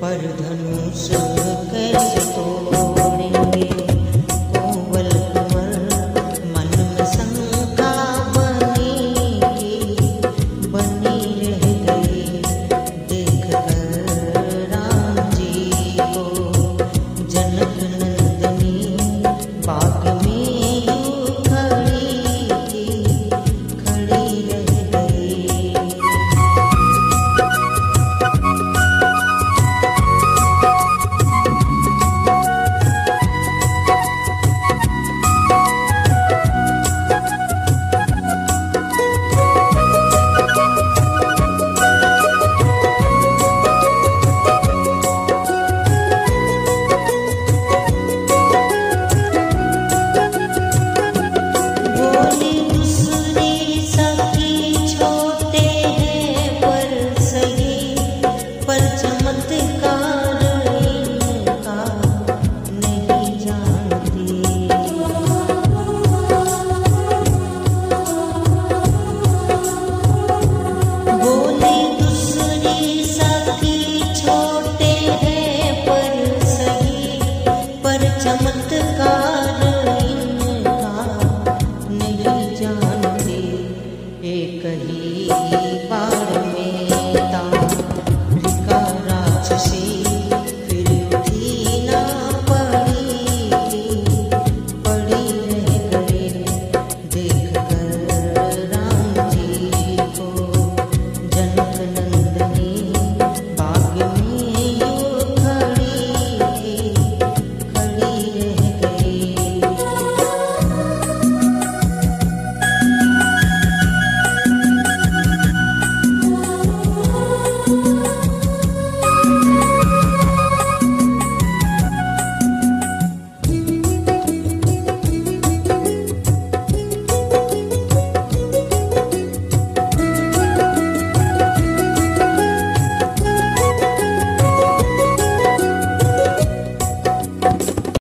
पर धनुष कैसे तो